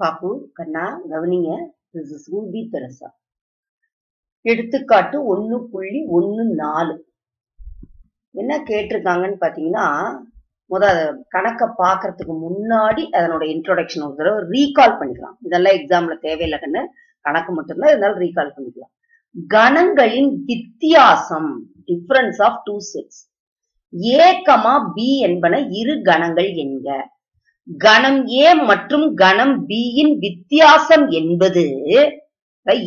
பாப்பு கண்ணா கவனிங்க. This is Ruby Teresa எடுத்துக்காட்டு ஒன்று புள்ளி ஒன்று நாலு. என்ன கேட்டிருக்காங்கன்னு பார்த்தீங்கன்னா முத கணக்கை பார்க்கறதுக்கு முன்னாடி அதனோட இன்ட்ரோடக்ஷன் ஒரு தடவை ரீகால் பண்ணிக்கலாம். இதெல்லாம் எக்ஸாம்ல தேவையில்லை கண்ணு கணக்கு மட்டும்தான் இருந்தாலும் ரீகால் பண்ணிக்கலாம். கணங்களின் வித்தியாசம் difference of two sets A comma B என்பன இரு கணங்கள் என்க. கணம் ஏ மற்றும் கணம் பி யின் வித்தியாசம் என்பது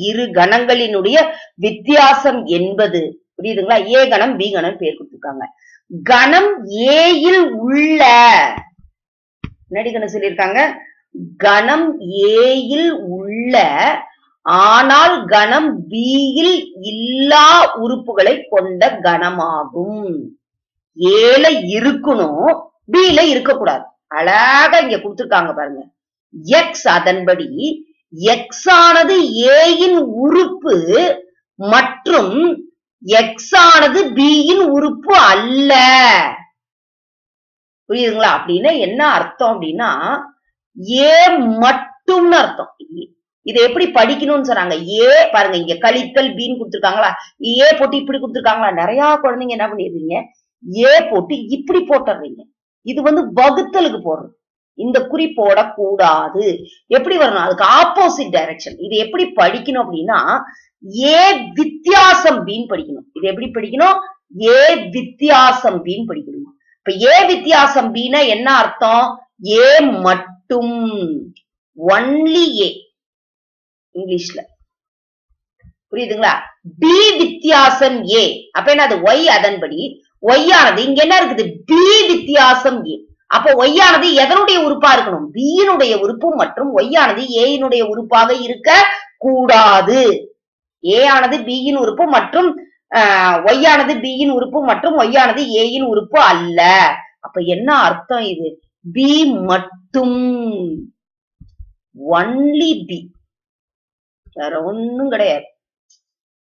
இரு கணங்களினுடைய வித்தியாசம் என்பது புரியுதுங்களா? ஏ கணம் பி கணம் பேர் கொடுத்துருக்காங்க. கணம் ஏயில் உள்ள என்னடி கணம் சொல்லியிருக்காங்க. கணம் ஏயில் உள்ள ஆனால் கணம் பியில் இல்லா உறுப்புகளை கொண்ட கணமாகும். ஏல இருக்கணும் பில இருக்கக்கூடாது. அழகா இங்க கொடுத்துருக்காங்க பாருங்க. எக்ஸ் அதன்படி எக்ஸ் ஆனது ஏயின் உறுப்பு மற்றும் எக்ஸ் ஆனது பியின் உறுப்பு அல்ல. புரியுதுங்களா? அப்படின்னா என்ன அர்த்தம் அப்படின்னா ஏ மட்டும்னு அர்த்தம். இதை எப்படி படிக்கணும்னு சொன்னாங்க. ஏ பாருங்க இங்க கழித்தல் பின்னு கொடுத்துருக்காங்களா? ஏ போட்டு இப்படி கொடுத்துருக்காங்களா? நிறைய குழந்தைங்க என்ன பண்ணிடுறீங்க? ஏ போட்டு இப்படி போட்டுறீங்க இது வந்து வகுத்தலுக்கு போடுறது. இந்த குறி போடக்கூடாது. எப்படி வரணும்? அதுக்கு ஆப்போசிட் டைரக்ஷன் இது எப்படி படிக்கணும் அப்படின்னா ஏ வித்தியாசம் பின்னு படிக்கணும். இது எப்படி படிக்கணும்? ஏ வித்தியாசம் பின்னு படிக்கணும். இப்ப ஏ வித்தியாசம் பின்னா என்ன அர்த்தம்? ஏ மட்டும். ஒன்லி ஏ இங்கிலீஷ்ல. புரியுதுங்களா? பி வித்தியாசம் ஏ அப்ப என்ன அது ஒய் அதன்படி ஒய் ஆனது இங்க என்ன இருக்குது? பி வித்தியாசம் ஏ அப்ப ஒய் ஆனது எதனுடைய உறுப்பா இருக்கணும்? பியினுடைய உறுப்பு மற்றும் ஒய் ஆனது ஏயினுடைய உறுப்பாக இருக்க கூடாது. ஏ ஆனது பியின் உறுப்பு மற்றும் ஒய் ஆனது பியின் உறுப்பு மற்றும் ஒய் ஆனது ஏயின் உறுப்பு அல்ல. அப்ப என்ன அர்த்தம் இது? பி மட்டும். ஒன்லி பி வேற ஒண்ணும் கிடையாது.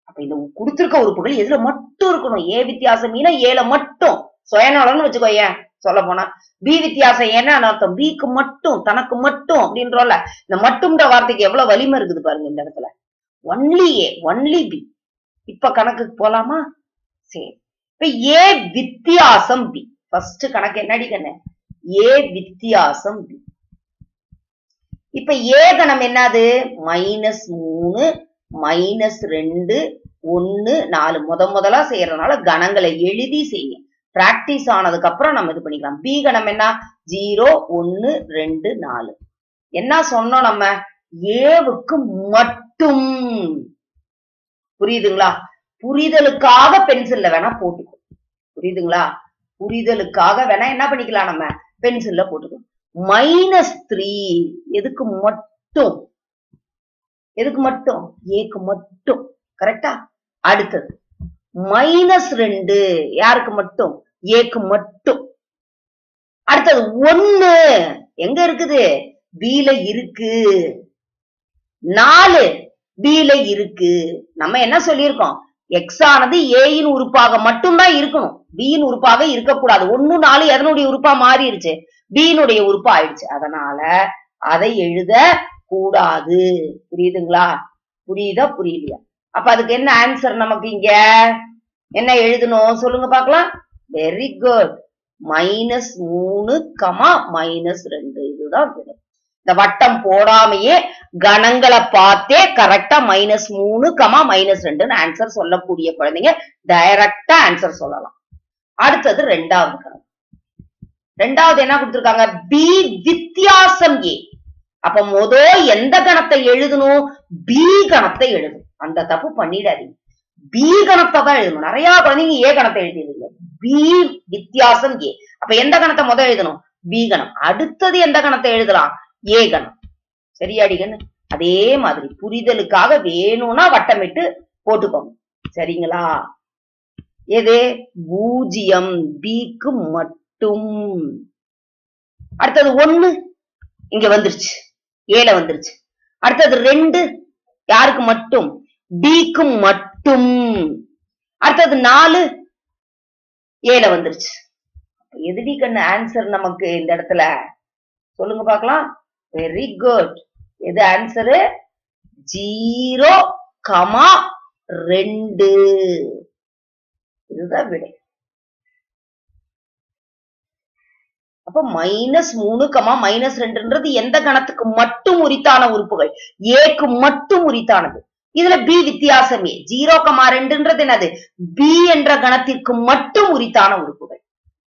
அப்ப இந்த கொடுத்திருக்க உறுப்புகள் எதுல மட்டும் இருக்கணும்? ஏ வித்தியாசம் மீனா ஏல மட்டும். சுயநலம்னு வச்சுக்கோயேன் சொல்ல போனா. பி வித்தியாசம் என்ன அர்த்தம்? பிக்கு மட்டும் தனக்கு மட்டும் அப்படின்றோம்ல. இந்த மட்டும்ன்ற வார்த்தைக்கு எவ்வளவு வலிமை இருக்குது பாருங்க இந்த இடத்துல. ஒன்லி ஏ ஒன்லி பி இப்ப கணக்குக்கு போலாமா? சரி. இப்ப ஏ வித்தியாசம் பி ஃபர்ஸ்ட் கணக்கு என்னடி கண்ணு? ஏ வித்தியாசம் பி இப்ப ஏ கணம் என்னது? மைனஸ் மூணு மைனஸ் ரெண்டு ஒன்னு நாலு. முத முதலா செய்யறதுனால கணங்களை எழுதி செய்யுங்க பிராக்டிஸ் ஆனதுக்கு அப்புறம் நம்ம இது பண்ணிக்கலாம். பி கணம் என்ன? ஜீரோ ஒன்னு ரெண்டு நாலு. என்ன சொன்னோம் நம்ம? ஏவுக்கு மட்டும். புரியுதுங்களா? புரிதலுக்காக பென்சில்ல வேணா போட்டுக்கோ. புரியுதுங்களா? புரிதலுக்காக வேணா என்ன பண்ணிக்கலாம் நம்ம? பென்சில்ல போட்டுக்கோ. மைனஸ் த்ரீ எதுக்கு மட்டும்? எதுக்கு மட்டும்? ஏக்கு மட்டும். கரெக்டா அடுத்தது. மைனஸ் ரெண்டு. யாருக்கு மட்டும்? ஏக்கு மட்டும். அடுத்தது ஒன்னு எங்க இருக்குது? பீல இருக்கு. நாலு. பீல இருக்கு. நம்ம என்ன சொல்லியிருக்கோம்? எக்ஸ் ஆனது ஏயின் உறுப்பாக மட்டும்தான் இருக்கணும். பியின் உறுப்பாக இருக்கக்கூடாது. ஒன்னு நாலு எதனுடைய உறுப்பா மாறிடுச்சு? பியினுடைய உறுப்பா ஆயிடுச்சு. அதனால அதை எழுத கூடாது. புரியுதுங்களா? புரியுதா? புரியலையா? அப்ப அதுக்கு என்ன ஆன்சர் நமக்கு இங்க? என்ன எழுதணும்? சொல்லுங்க பாக்கலாம் வெரி குட் மைனஸ் மூணு கமா மைனஸ் ரெண்டு. இதுதான் விடை. இந்த வட்டம் போடாமையே கணங்களை பார்த்தே கரெக்டா மைனஸ் மூணு கமா மைனஸ் ரெண்டுன்னு ஆன்சர் சொல்லக்கூடிய குழந்தைங்க டைரக்டா ஆன்சர் சொல்லலாம். அடுத்தது ரெண்டாவது கணக்கு. ரெண்டாவது என்ன கொடுத்திருக்காங்க? பி வித்தியாசம் ஏ அப்ப முத எந்த கணத்தை எழுதணும் பி கணத்தை எழுதணும் அந்த தப்பு பண்ணிடாதீங்க. பி கணத்தை தான் எழுதணும். நிறைய குழந்தைங்க ஏ கணத்தை எழுதிடுங்க பி வித்தியாசம் ஏ அப்ப எந்த கணத்தை முத எழுதணும்? பி கணம். அடுத்தது எந்த கணத்தை எழுதலாம்? ஏ கணம். சரியாடிகன்னு அதே மாதிரி புரிதலுக்காக வேணும்னா வட்டமிட்டு போட்டுக்கோங்க. சரிங்களா? எது? பூஜ்ஜியம் பிக்கு மட்டும். அடுத்தது ஒண்ணு இங்க வந்துருச்சு. ஏல வந்துருச்சு. அடுத்தது ரெண்டு யாருக்கு மட்டும்? டிக்கு மட்டும். அடுத்தது நாலு ஏல வந்துருச்சு. எதுடி கண்ணு ஆன்சர் நமக்கு இந்த இடத்துல? சொல்லுங்க பார்க்கலாம். வெரி குட் எது ஆன்சரு ஜீரோ கமா ரெண்டு. இதுதான் விடை. அப்ப மைனஸ் மூணு கமா மைனஸ் ரெண்டுன்றது எந்த கணத்துக்கு மட்டும் உரித்தான உறுப்புகள்? ஏக்கு மட்டும் உரித்தானது. இதுல பி வித்தியாசமே. ஜீரோ கமா ரெண்டுன்றது என்னது? பி என்ற கணத்திற்கு மட்டும் உரித்தான உறுப்புகள்.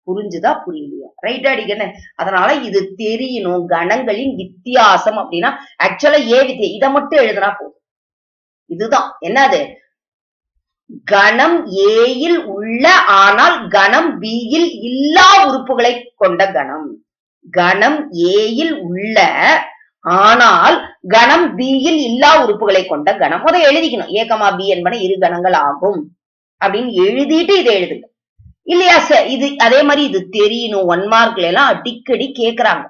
புரிஞ்சுதா? புரியலையா? ரைட் அடிக்கணும் அதனால இது தெரியணும். கணங்களின் வித்தியாசம் அப்படின்னா ஆக்சுவலா ஏ வித்தியா இதை மட்டும் எழுதுனா போதும். இதுதான். என்னது? கணம் ஏயில் உள்ள ஆனால் கணம் பியில் இல்லா உறுப்புகளை கொண்ட கணம். கணம் ஏயில் உள்ள ஆனால் கணம் பியில் இல்லா உறுப்புகளை கொண்ட கணம். அதை எழுதிக்கணும். ஏகமா பி என்பன இரு கணங்கள் ஆகும். அப்படின்னு எழுதிட்டு இதை எழுதுங்க. இல்லையா சார் இது அதே மாதிரி இது தெரியணும். ஒன் மார்க்ல எல்லாம் அடிக்கடி கேக்குறாங்க.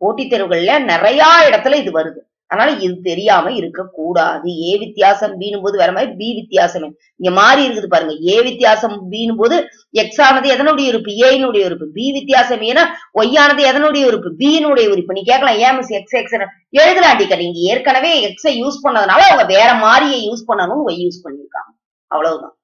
போட்டித் தேர்வுகள்ல நிறைய இடத்துல இது வருது. அதனால இது தெரியாம இருக்க கூடாது. ஏ வித்தியாசம் பீனும் போது வேற மாதிரி பி வித்தியாசம். இங்க மாறி இருக்குது பாருங்க. ஏ வித்தியாசம் பீனும் போது எக்ஸ் ஆனது எதனுடைய உறுப்பு? ஏனுடைய உறுப்பு. பி வித்தியாசம் ஏன்னா ஒய் ஆனது எதனுடைய உறுப்பு? பீனுடைய உறுப்பு. நீ கேட்கலாம் ஏன் மிஸ் எக்ஸ் எக்ஸ் எழுதலாண்டிக்க நீங்க ஏற்கனவே எக்ஸை யூஸ் பண்ணதுனால அவங்க வேற மாதிரியை யூஸ் பண்ணணும்னு ஒய் யூஸ் பண்ணிருக்காங்க அவ்வளவுதான்.